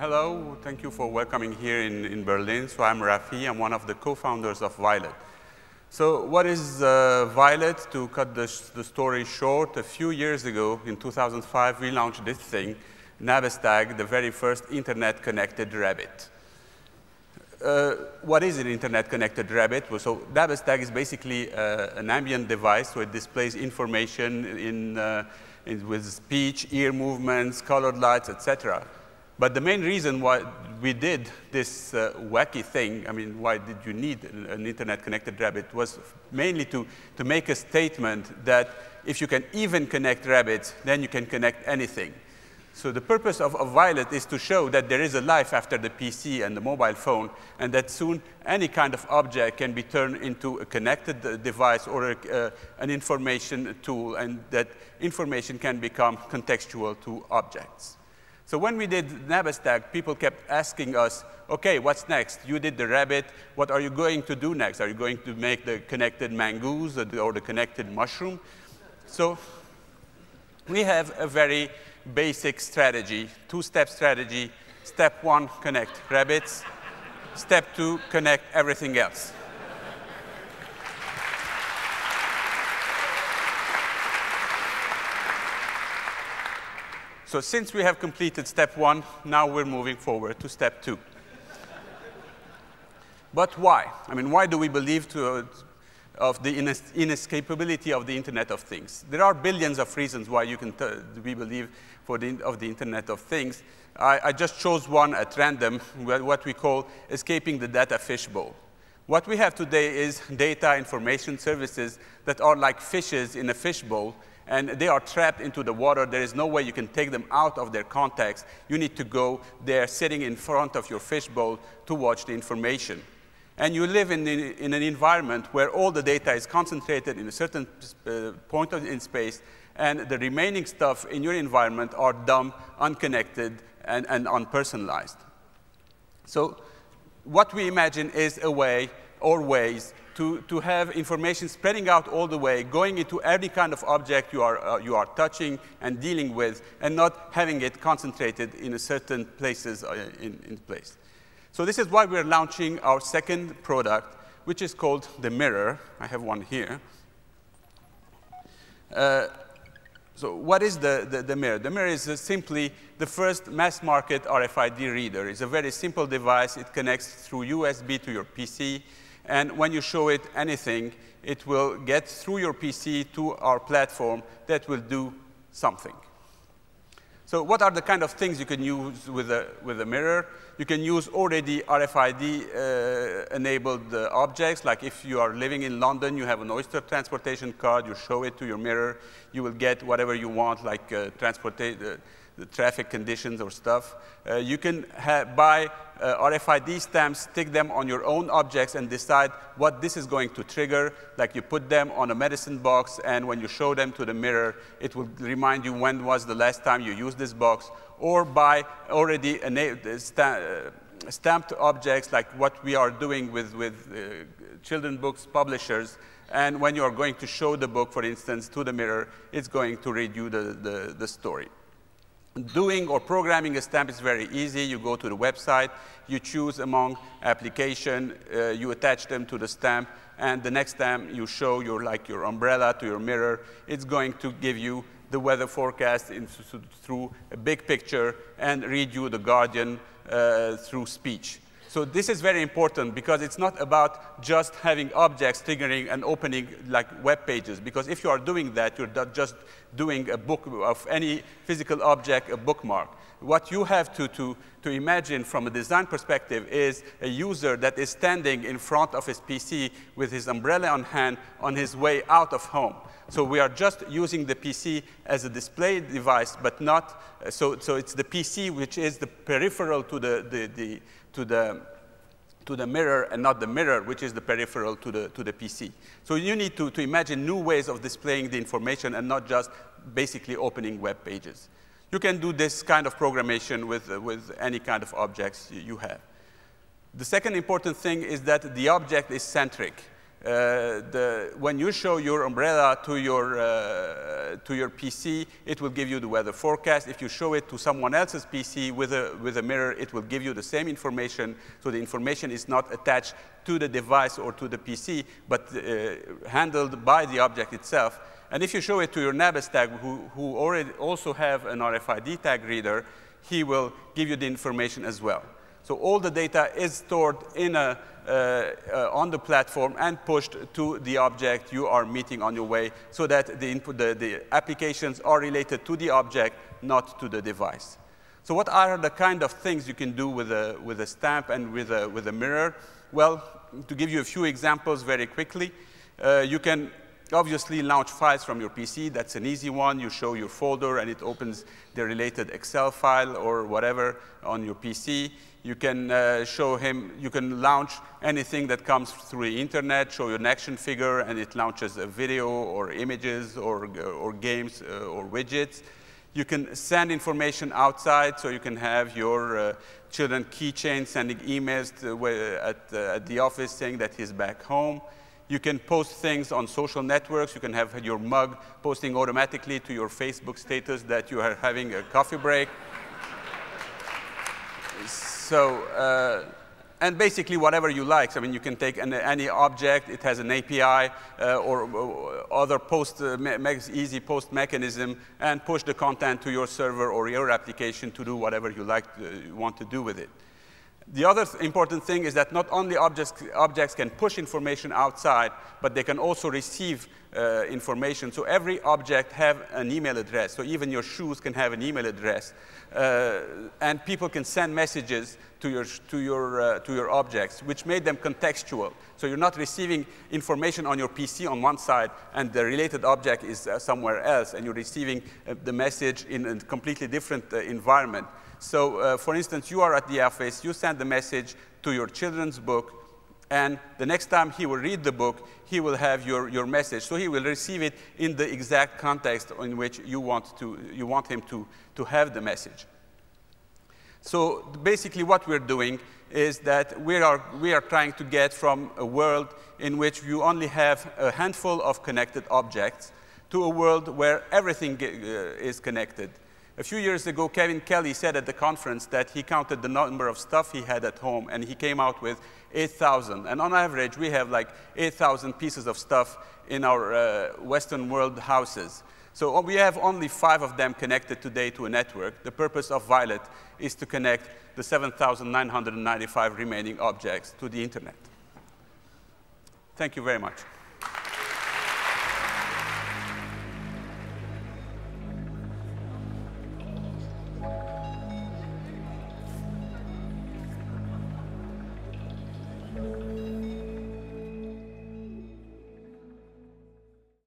hello, thank you for welcoming here in, in Berlin. So I'm Rafi, I'm one of the co-founders of Violet. So what is uh, Violet? To cut the, the, story short, a few years ago, in 2005, we launched this thing, Nabaztag, the very first internet-connected rabbit. Uh, what is an internet-connected rabbit? Well, so Nabaztag is basically uh, an ambient device, so it displays information in, uh, in, with speech, ear movements, colored lights, etc. But the main reason why we did this uh, wacky thing, I mean, why did you need an internet-connected rabbit, was mainly to, to make a statement that if you can even connect rabbits, then you can connect anything. So the purpose of, of Violet is to show that there is a life after the PC and the mobile phone, and that soon any kind of object can be turned into a connected uh, device or a, uh, an information tool, and that information can become contextual to objects. So when we did Nabaztag, people kept asking us, okay, what's next? You did the rabbit. What are you going to do next? Are you going to make the connected mangoose or the connected mushroom? So we have a very basic strategy, two-step strategy. Step one, connect rabbits. Step two, connect everything else. So since we have completed step one, now we're moving forward to step two. but why? I mean, why do we believe to, uh, of the inescapability of the Internet of Things? There are billions of reasons why you can we believe for the, of the Internet of Things. I, I just chose one at random, what we call escaping the data fishbowl. What we have today is data information services that are like fishes in a fishbowl and they are trapped into the water. There is no way you can take them out of their context. You need to go there sitting in front of your fishbowl to watch the information. And you live in, the, in an environment where all the data is concentrated in a certain uh, point of, in space, and the remaining stuff in your environment are dumb, unconnected, and, and unpersonalized. So what we imagine is a way or ways to, to have information spreading out all the way, going into every kind of object you are, uh, you are touching and dealing with, and not having it concentrated in a certain places uh, in, in place. So this is why we're launching our second product, which is called the Mirror. I have one here. Uh, so what is the, the, the, mirror? The mirror is uh, simply the first mass market RFID reader. It's a very simple device. It connects through USB to your PC. And when you show it anything, it will get through your PC to our platform that will do something. So what are the kind of things you can use with a, with a mirror? You can use already RFID-enabled uh, uh, objects, like if you are living in London, you have an Oyster transportation card, you show it to your mirror, you will get whatever you want, like uh, transportation uh, the traffic conditions or stuff. Uh, you can buy uh, RFID stamps, stick them on your own objects, and decide what this is going to trigger. Like you put them on a medicine box, and when you show them to the mirror, it will remind you when was the last time you used this box. Or buy already uh, stamped objects like what we are doing with, with uh, children books publishers. And when you are going to show the book, for instance, to the mirror, it's going to read you the, the, the story. Doing or programming a stamp is very easy. You go to the website, you choose among application, uh, you attach them to the stamp, and the next time you show your, like, your umbrella to your mirror, it's going to give you the weather forecast in, through a big picture and read you the Guardian uh, through speech. So this is very important because it's not about just having objects triggering and opening like web pages. Because if you are doing that, you're just doing a book of any physical object, a bookmark. What you have to, to, to imagine from a design perspective is a user that is standing in front of his PC with his umbrella on hand on his way out of home. So we are just using the PC as a display device, but not, so, so it's the PC which is the peripheral to the, the, the to the, to the mirror and not the mirror, which is the peripheral to the, to the PC. So you need to, to imagine new ways of displaying the information and not just basically opening web pages. You can do this kind of programmation with, uh, with any kind of objects you have. The second important thing is that the object is centric. Uh, the, when you show your umbrella to your, uh, to your PC, it will give you the weather forecast. If you show it to someone else's PC with a, with a mirror, it will give you the same information. So the information is not attached to the device or to the PC, but uh, handled by the object itself. And if you show it to your Nabaztag, who, who already also have an RFID tag reader, he will give you the information as well. So all the data is stored in a, uh, uh, on the platform and pushed to the object you are meeting on your way so that the, input, the, the applications are related to the object, not to the device. So what are the kind of things you can do with a, with a stamp and with a, with a mirror? Well, to give you a few examples very quickly, uh, you can obviously launch files from your PC. That's an easy one. You show your folder and it opens the related Excel file or whatever on your PC. You can uh, show him, you can launch anything that comes through the internet, show an action figure, and it launches a video or images or, or games uh, or widgets. You can send information outside, so you can have your uh, children keychain sending emails to, at, uh, at the office saying that he's back home. You can post things on social networks. You can have your mug posting automatically to your Facebook status that you are having a coffee break. So, uh, and basically whatever you like. I mean, you can take an, any object, it has an API uh, or, or, other post, uh, easy post mechanism and push the content to your server or your application to do whatever you like, uh, want to do with it. The other th important thing is that not only objects, objects can push information outside, but they can also receive uh, information. So every object have an email address. So even your shoes can have an email address. Uh, and people can send messages to your, to, your, uh, to your objects, which made them contextual. So you're not receiving information on your PC on one side, and the related object is uh, somewhere else, and you're receiving uh, the message in a completely different uh, environment. So for instance, you are at the office, you send the message to your children's book, and the next time he will read the book, he will have your, your message. So he will receive it in the exact context in which you want, to, you want him to, to have the message. So basically what we're doing is that we are, we are trying to get from a world in which you only have a handful of connected objects to a world where everything uh, is connected. A few years ago, Kevin Kelly said at the conference that he counted the number of stuff he had at home, and he came out with 8,000. And on average, we have like 8,000 pieces of stuff in our uh, Western world houses. So uh, we have only five of them connected today to a network. The purpose of Violet is to connect the 7,995 remaining objects to the internet. Thank you very much.